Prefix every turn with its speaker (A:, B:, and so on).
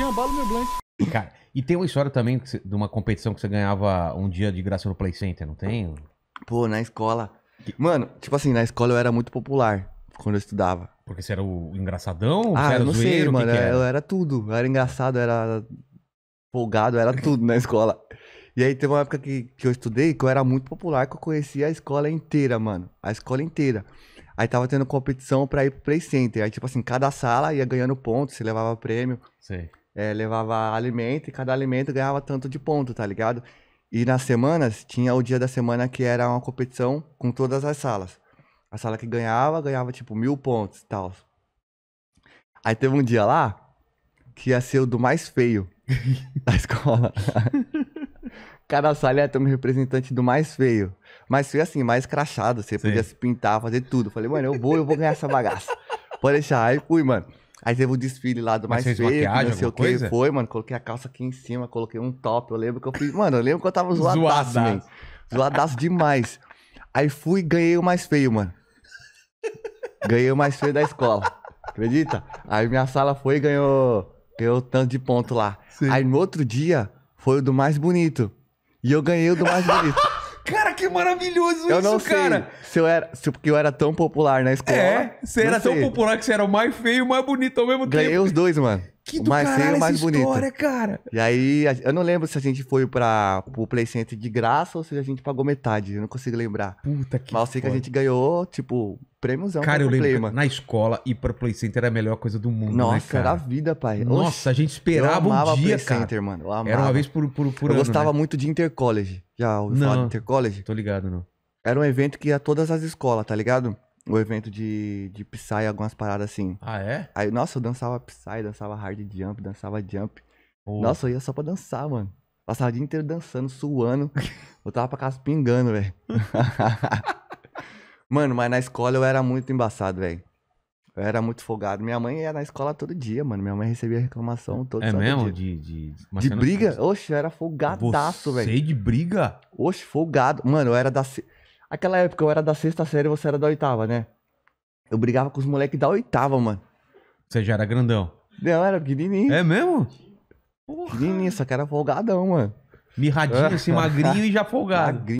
A: Jambalo meu blunt.
B: E, cara, e tem uma história também que você- de uma competição que você ganhava um dia de graça no Play Center, não tem?
C: Pô, na escola. Mano, tipo assim, na escola eu era muito popular quando eu estudava.
B: Porque você era o engraçadão?
C: ah,
B: você era
C: eu não sei,
B: zoeiro? que
C: mano.
B: que era?
C: Eu era tudo. Eu era engraçado, eu era folgado, eu era tudo na escola. E aí teve uma época que, que eu estudei que eu era muito popular, que eu conhecia a escola inteira, mano. A escola inteira. Aí tava tendo competição pra ir pro Play Center. Aí, tipo assim, cada sala ia ganhando pontos, você levava prêmio.
B: Sei.
C: É, levava alimento e cada alimento ganhava tanto de ponto, tá ligado? E nas semanas, tinha o dia da semana que era uma competição com todas as salas. A sala que ganhava, ganhava tipo mil pontos e tal. Aí teve um dia lá que ia ser o do mais feio da escola. Cada sala ia ter um representante do mais feio. Mais feio assim, mais crachado. Você
B: Sim.
C: podia se pintar, fazer tudo. Falei, mano, eu vou, eu vou ganhar essa bagaça. Pode deixar. Aí fui, mano. Aí teve o desfile lá do
B: Mas
C: mais feio, não sei o que
B: coisa?
C: foi, mano. Coloquei a calça aqui em cima, coloquei um top. Eu lembro que eu fiz. Mano, eu lembro que eu tava zoadaço,
B: Zoadaço.
C: man. Zoadaço demais. Aí fui e ganhei o mais feio, mano. Ganhei o mais feio da escola. Acredita? Aí minha sala foi e ganhou, ganhou tanto de ponto lá. Aí no outro dia foi o do mais bonito. E eu ganhei o do mais bonito.
B: Que maravilhoso
C: eu
B: isso,
C: não sei
B: cara.
C: se eu era, se porque eu era tão popular na escola.
B: É, você era tão
C: sei.
B: popular que você era o mais feio e o mais bonito ao mesmo
C: Ganhei
B: tempo.
C: os dois, mano.
B: Que do
C: mais
B: caralho
C: mais
B: essa
C: bonito.
B: história, cara.
C: E aí, eu não lembro se a gente foi pra, pro Play Center de graça ou se a gente pagou metade. Eu não consigo lembrar.
B: Puta que
C: Mas eu sei que a gente ganhou, tipo, prêmiozão
B: Cara, eu lembro
C: Play, mano.
B: na escola ir pra Play Center era a melhor coisa do mundo, né,
C: Nossa,
B: cara?
C: era a vida, pai.
B: Nossa,
C: Oxe,
B: a gente
C: eu
B: esperava
C: amava
B: um dia,
C: Play
B: cara.
C: Center, mano. Eu amava.
B: Era uma vez por, por, por
C: eu
B: ano,
C: gostava
B: né?
C: muito de Intercollege. Já ouviu falar
B: Não.
C: de Intercollege?
B: Tô ligado, não.
C: Era um evento que ia todas as escolas, tá ligado? O evento de, de Psy, algumas paradas assim.
B: Ah, é?
C: Aí, nossa, eu dançava Psy, dançava hard jump, dançava jump.
B: Pô,
C: Nossa, eu ia só pra dançar, mano. Passava o dia inteiro dançando, suando. Voltava pra casa pingando, velho. mano, mas na escola eu era muito embaçado, velho. Eu era muito folgado. Minha mãe ia na escola todo dia, mano. Minha mãe recebia reclamação todo
B: é mesmo?
C: dia.
B: De, de, mas
C: De
B: você não-
C: briga? Oxe, eu era folgadaço, velho.
B: Você de briga?
C: Oxe, folgado. Mano, eu era da. Aquela época eu era da sexta série e você era da oitava, né? Eu brigava com os moleques da oitava, mano.
B: Você já era grandão.
C: Não, eu era pequenininho.
B: É mesmo? Porra.
C: Pequenininho, só que era folgadão, mano.
B: Mirradinho, assim, magrinho e já folgado.
C: Magrinho.